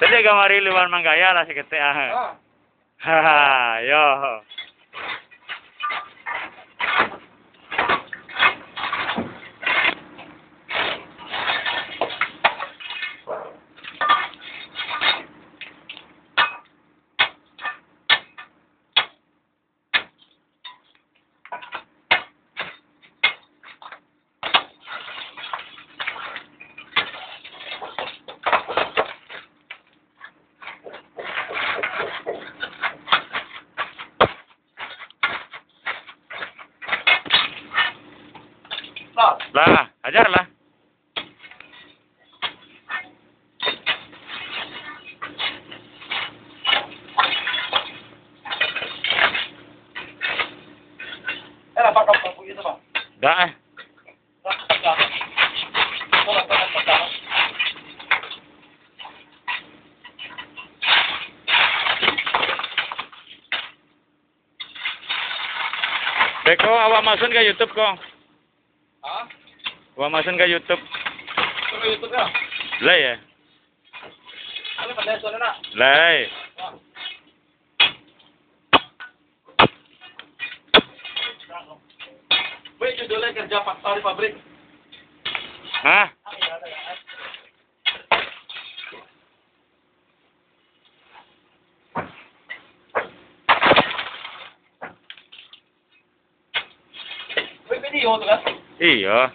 Dali ka mariliwan manggaya lah si kete ah. Yo. Lah, ajarlah. Dah. Beko awak masuk ke YouTube kau? Ah? Awak masun ke YouTube? Kau YouTube ya? Lah ya. Ano pandai sana nak? Lah. Ah. Baik judulnya kerja paksa di pabrik. Hah? Baik video tu kan? 哎呀